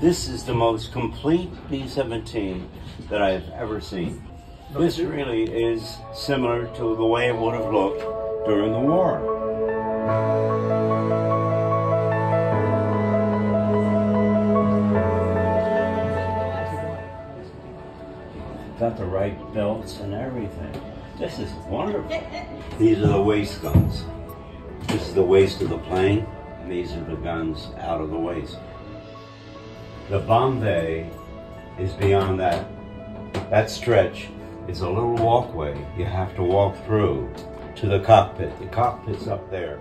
This is the most complete B-17 that I've ever seen. This really is similar to the way it would have looked during the war. Got the right belts and everything. This is wonderful. These are the waist guns. This is the waist of the plane, and these are the guns out of the waist. The bomb bay is beyond that. That stretch is a little walkway you have to walk through to the cockpit. The cockpit's up there.